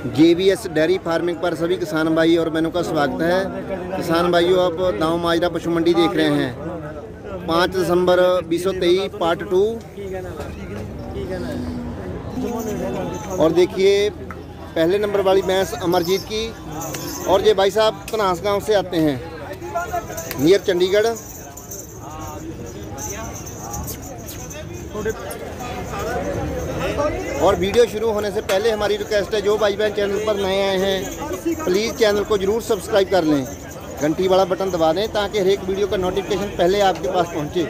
JVS dairy farming पर सभी किसान भाई और बहनों का स्वागत है। किसान भाइयों, आप दाव माजरा पशु मंडी देख रहे हैं। पाँच दिसंबर बीस पार्ट टू और देखिए, पहले नंबर वाली भैंस अमरजीत की। और ये भाई साहब तनास गाँव से आते हैं। नियर चंडीगढ़। और वीडियो शुरू होने से पहले हमारी रिक्वेस्ट है, जो भाई बहन चैनल पर नए आए हैं प्लीज़ चैनल को ज़रूर सब्सक्राइब कर लें। घंटी वाला बटन दबा दें ताकि हर एक वीडियो का नोटिफिकेशन पहले आपके पास पहुँचे।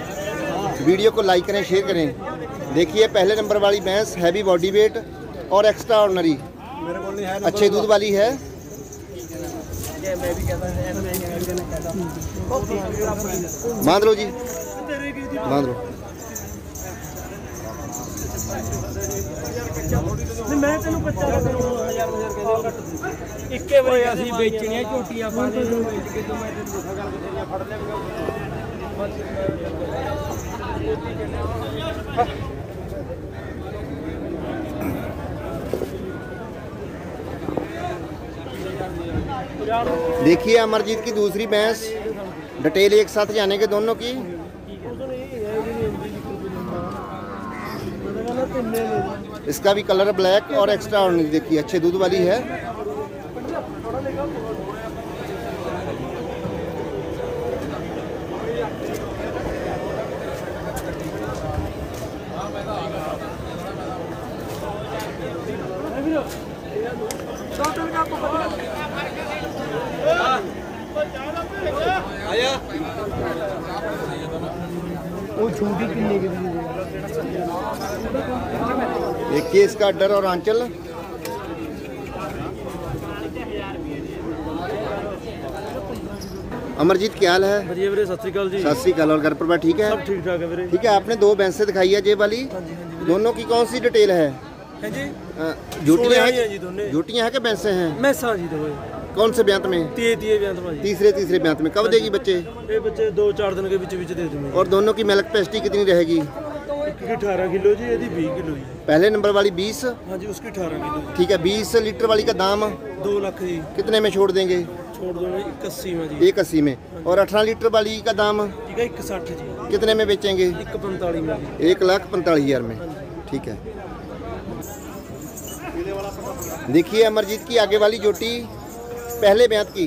वीडियो को लाइक करें शेयर करें। देखिए, पहले नंबर वाली भैंस हैवी बॉडी वेट और एक्स्ट्रा ऑर्डनरी अच्छे दूध वाली है। बाँध लो जी, बाँध लो। ਮੈਂ ਤੈਨੂੰ ਕੱਚਾ ਇੱਕੇ ਵਾਰੀ ਅਸੀਂ ਵੇਚਣੀਆਂ ਝੋਟੀਆਂ ਪਾਦੇ ਨੂੰ ਵੇਚ ਕੇ ਤੂੰ ਮੈਂ ਤੈਨੂੰ ਦੱਸਾਂ ਗੱਲ ਕਿਤੇ ਫੜ ਲਿਆ देखिए अमरजीत की दूसरी भैंस डिटेल एक साथ जाने के दोनों की इसका भी कलर ब्लैक और एक्स्ट्रा ऑर्डर देखिए, अच्छे दूध वाली है। वो झूठी किन्नी की देखिए इसका डर और आंचल। अमरजीत क्या हाल है? जी सत श्रीकाल जी। सत और घर पर ठीक है? सब ठीक ठाक है ठीक है आपने दो भैंसे दिखाई है जेब वाली। हाँ हाँ दोनों की कौन सी डिटेल है? हाँ झूठियाँ हैं? झूठियाँ है है भैंसे हैं? भैंसा जी कौन से ब्यांत में? तीए तीए ब्यांत में तीसरे तीसरे ब्यांत में। कब देगी बच्चे? ए बच्चे दो चार दिन के बीच बीच दे दूँगी। और दोनों की मिल्क पेस्टी कितनी रहेगी? ਇੱਕ ਦੀ 18 ਕਿਲੋ पहले नंबर वाली 20 ਹਾਂਜੀ ਉਸਕੀ 18 ਕਿਲੋ ठीक है 20 लीटर वाली का दाम 2 ਲੱਖ ਜੀ। कितने में छोड़ देंगे ਛੋੜ ਦੋ 81 ਮਾ ਜੀ। एक अस्सी में और अठारह लीटर वाली का दाम ਠੀਕ ਹੈ 160 ਜੀ। कितने में बेचेंगे 145 ਮਾ ਜੀ। एक लाख पैंतालीस हज़ार में ठीक है देखिए अमरजीत की आगे वाली जोटी पहले ब्यात की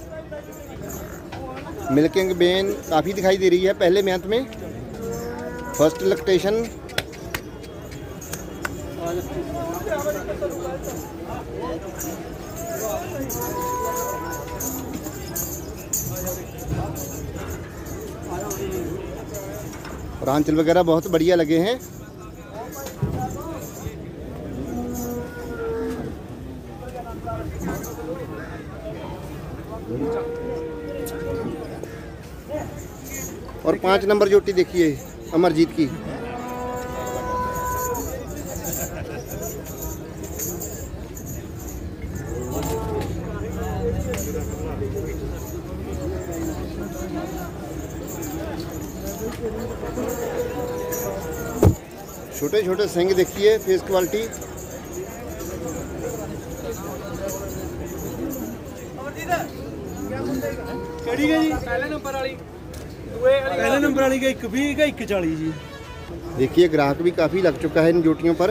मिल्किंग बेन काफ़ी दिखाई दे रही है पहले मैथ में। फ़र्स्ट लक्टेशन और आंचल वगैरह बहुत बढ़िया लगे हैं। और पाँच नंबर जोटी देखिए अमरजीत की। छोटे छोटे सिंग देखिए फेस क्वालिटी ਕਿਹੜੀ ਹੈ ਜੀ ਪਹਿਲੇ ਨੰਬਰ ਵਾਲੀ ਦੂਏ ਵਾਲੀ ਪਹਿਲੇ ਨੰਬਰ ਵਾਲੀ ਦਾ ਇੱਕ 20 ਦਾ ਇੱਕ 40 ਜੀ देखिए ग्राहक भी काफ़ी लग चुका है इन जोटियों पर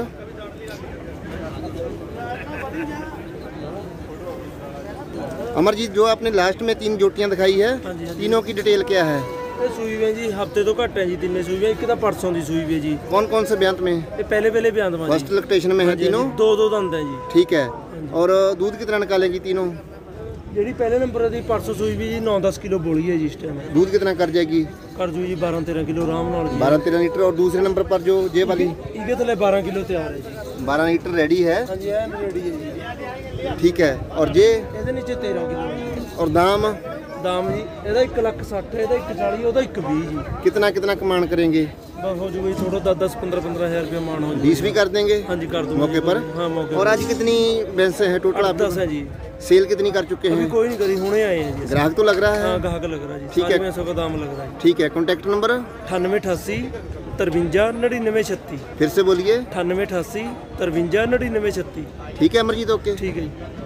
अमरजीत जो आपने लास्ट में तीन जोटियां दिखाई है हाँ जी, हाँ जी। तीनों की डिटेल क्या है ਇਹ ਸੂਈ ਵੇ ਜੀ ਹਫਤੇ ਤੋਂ ਘੱਟ ਹੈ ਜੀ ਤਿੰਨੇ ਸੂਈ ਵੇ ਇੱਕ ਤਾਂ ਪਰਸੋਂ ਦੀ ਸੂਈ ਵੇ ਜੀ कौन कौन से ब्यांत में ਇਹ ਪਹਿਲੇ ਪਹਿਲੇ ਬਿਆਨ ਦਵਾ फर्स्ट ਜੀ लक्टेशन में है ਹਾਂਜੀ, तीनों ਦੋ ਦੋ ਦੰਦ ਹੈ ਜੀ ठीक है और दूध कितना निकालेगी तीनों ਜਿਹੜੀ ਪਹਿਲੇ ਨੰਬਰ ਦੀ ਪਰਸੋਂ ਸੂਈ ਵੀ ਜੀ 9-10 ਕਿਲੋ ਬੋਲੀ ਹੈ ਜੀ ਇਸ ਟਾਈਮ दूध कितना कर जाएगी ਕਰ ਜੂ ਜੀ 12 13 ਕਿਲੋ ਆਰਾਮ ਨਾਲ ਜੀ 12 13 लीटर और दूसरे नंबर पर जो ये वाली ਇਹਦੇ ਥੱਲੇ 12 ਕਿਲੋ ਤਿਆਰ ਹੈ ਜੀ 12 लीटर रेडी है ਹਾਂਜੀ ਐਨ ਰੈਡੀ ਹੈ ਜੀ ठीक है और ये ਇਹਦੇ ਨੀਚੇ 13 ਕਿਲੋ और दाम ਦਾਮ ਜੀ ਇਹਦਾ 1 ਲੱਖ 60 ਇਹਦਾ 1 40 ਉਹਦਾ 1 20 ਜੀ कितना कितना कमान करेंगे ਬਸ ਹੋ ਜੂਗਾ ਜੀ ਥੋੜਾ 10 10 15 15000 ਰੁਪਏ ਮਾਨ ਹੋ ਜੂ 20 भी कर देंगे ਹਾਂਜੀ ਕਰ ਦੂੰਗਾ मौके पर ਹਾਂ ਮੌਕੇ और आज कितनी भैंसें हैं टोटल पर आप 10 है जी सेल कितनी कर चुके अभी हैं कोई नहीं करी हुने आए हैं जी ग्राहक तो लग रहा है हाँ गाहक लग रहा है जी ठीक है। सारी भैंसों का दाम लग रहा है ठीक है कॉन्टैक्ट नंबर अठानवे अठासी तरवंजा नड़िनवे छत्ती फिर से बोलिए अठानवे अठासी तरवंजा नड़िनवे छत्ती ठीक है अमरजीत ओके ठीक है जी